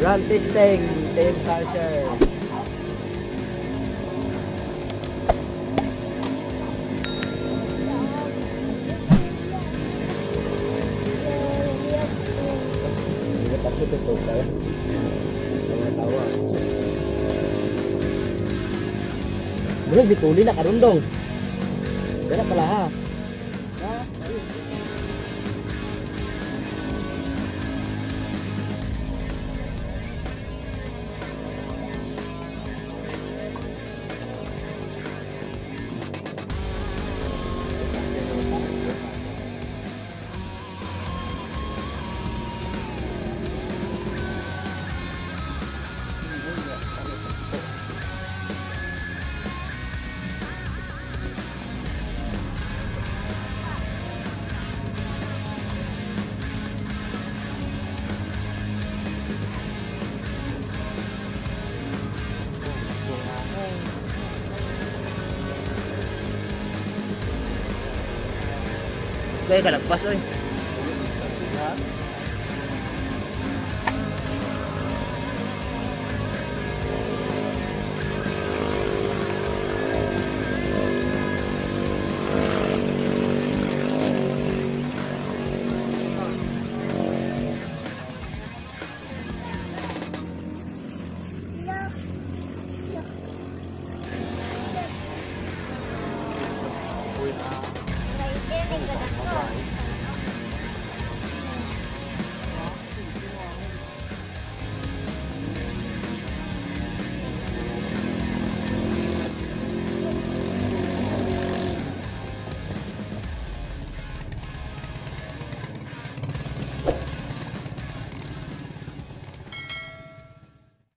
Grand Testing, Team Culture. aku tengok lah Jangan tahu lah Belum dikulih nak karundong Jangan pelah lah Ha? juega la paz hoy.